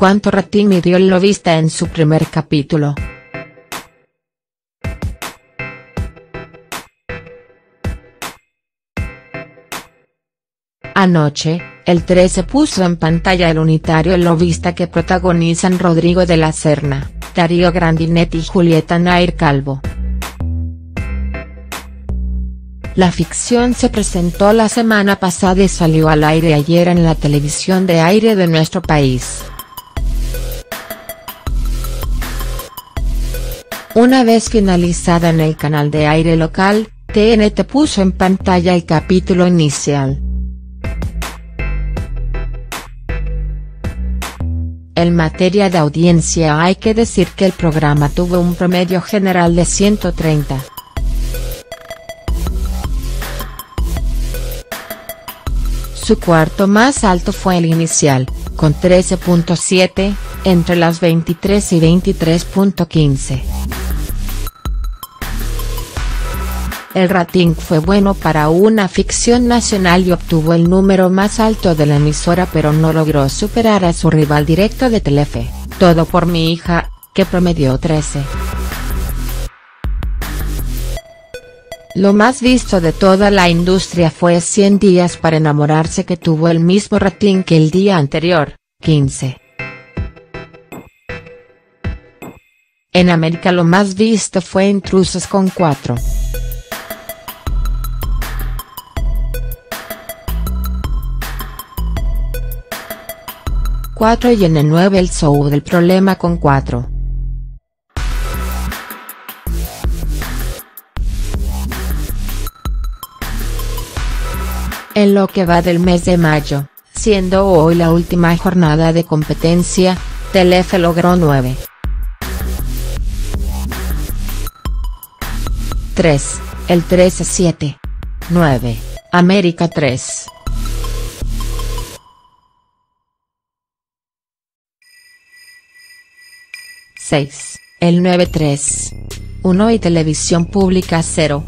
cuánto rating midió el lobista en su primer capítulo. Anoche, el 13 puso en pantalla el unitario El Lobista que protagonizan Rodrigo de la Serna, Darío Grandinetti y Julieta Nair Calvo. La ficción se presentó la semana pasada y salió al aire ayer en la televisión de aire de nuestro país. Una vez finalizada en el canal de aire local, TNT puso en pantalla el capítulo inicial. En materia de audiencia hay que decir que el programa tuvo un promedio general de 130. Su cuarto más alto fue el inicial, con 13.7, entre las 23 y 23.15. El rating fue bueno para una ficción nacional y obtuvo el número más alto de la emisora pero no logró superar a su rival directo de Telefe, Todo por mi hija, que promedió 13. Lo más visto de toda la industria fue 100 días para enamorarse que tuvo el mismo rating que el día anterior, 15. En América lo más visto fue Intrusos con 4. 4 y en el 9 el show del problema con 4. En lo que va del mes de mayo, siendo hoy la última jornada de competencia, Telefe logró 9. 3, el 13 7. 9, América 3. 6, el 93. 1 y Televisión Pública 0.